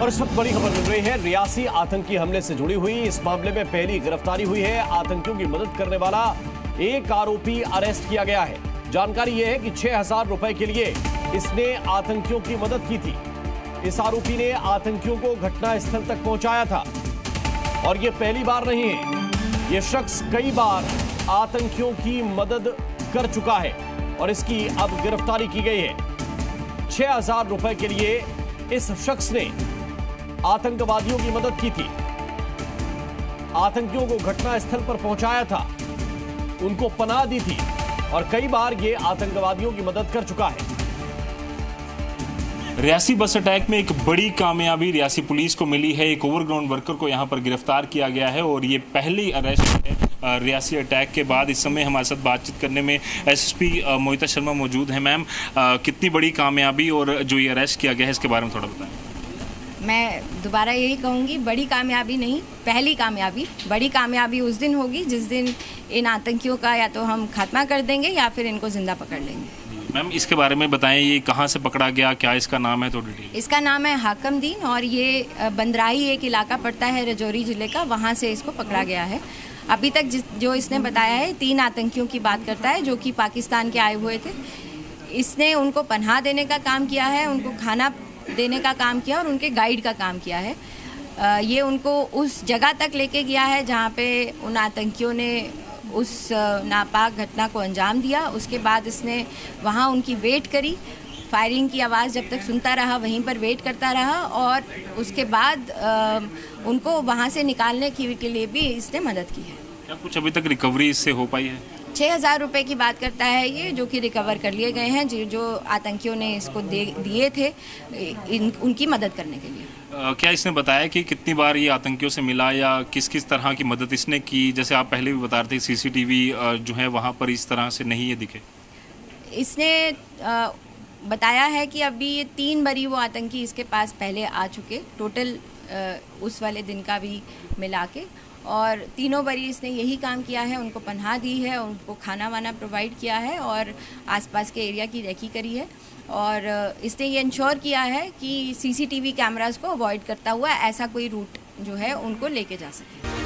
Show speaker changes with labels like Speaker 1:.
Speaker 1: और इस वक्त बड़ी खबर मिल रही है, रियासी आतंकी हमले से जुड़ी हुई। इस मामले में पहली गिरफ्तारी हुई है। आतंकियों की मदद करने वाला एक आरोपी अरेस्ट किया गया है। जानकारी यह है कि छह हज़ार रुपए के लिए इसने आतंकियों की मदद की थी। इस आरोपी ने आतंकियों को घटना स्थल तक पहुँचाया था। और यह पहली बार नहीं है। यह शख्स कई बार आतंकियों की मदद कर चुका है और इसकी अब गिरफ्तारी की गई है। छह हज़ार रुपए के लिए इस शख्स ने आतंकवादियों की मदद की थी। आतंकियों को घटनास्थल पर पहुँचाया था। उनको पनाह दी थी और कई बार ये आतंकवादियों की मदद कर चुका है।
Speaker 2: रियासी बस अटैक में एक बड़ी कामयाबी रियासी पुलिस को मिली है। एक ओवरग्राउंड वर्कर को यहाँ पर गिरफ़्तार किया गया है और ये पहली अरेस्ट है रियासी अटैक के बाद। इस समय हमारे साथ बातचीत करने में एसएसपी मोहिता शर्मा मौजूद हैं। मैम कितनी बड़ी कामयाबी और जो ये अरेस्ट किया गया है, इसके बारे में थोड़ा बताएँ।
Speaker 3: मैं दोबारा यही कहूँगी बड़ी कामयाबी नहीं पहली कामयाबी। बड़ी कामयाबी उस दिन होगी जिस दिन इन आतंकियों का या तो हम खात्मा कर देंगे या फिर इनको ज़िंदा पकड़ लेंगे।
Speaker 2: मैम इसके बारे में बताएँ ये कहाँ से पकड़ा गया क्या इसका नाम है तो डिटेल
Speaker 3: इसका नाम है हाकम दीन और ये बंदराही एक इलाका पड़ता है रजौरी ज़िले का वहाँ से इसको पकड़ा गया है। अभी तक जिस जो इसने बताया है तीन आतंकियों की बात करता है जो कि पाकिस्तान के आए हुए थे। इसने उनको पन्हा देने का काम किया है उनको खाना देने का काम किया और उनके गाइड का काम किया है। ये उनको उस जगह तक लेके गया है जहाँ पे उन आतंकियों ने उस नापाक घटना को अंजाम दिया। उसके बाद इसने वहाँ उनकी वेट करी। फायरिंग की आवाज़ जब तक सुनता रहा, वहीं पर वेट करता रहा और उसके बाद उनको वहाँ से निकालने की के लिए भी इसने मदद की है।
Speaker 2: क्या कुछ अभी तक रिकवरी इससे हो पाई है?
Speaker 3: छः हज़ार रुपये की बात करता है ये जो कि रिकवर कर लिए गए हैं जो जो आतंकियों ने इसको दे दिए थे इन, उनकी मदद करने के लिए।
Speaker 2: आ, क्या इसने बताया कि कितनी बार ये आतंकियों से मिला या किस किस तरह की मदद इसने की? जैसे आप पहले भी बता रहे थे सीसीटीवी जो है वहाँ पर इस तरह से नहीं ये दिखे।
Speaker 3: इसने आ, बताया है कि अभी ये तीन बरी वो आतंकी इसके पास पहले आ चुके। टोटल उस वाले दिन का भी मिला के। और तीनों बरी इसने यही काम किया है, उनको पन्हा दी है, उनको खाना वाना प्रोवाइड किया है और आसपास के एरिया की रेकी करी है। और इसने ये इंश्योर किया है कि सीसीटीवी कैमरास को अवॉइड करता हुआ ऐसा कोई रूट जो है, उनको लेके जा सके।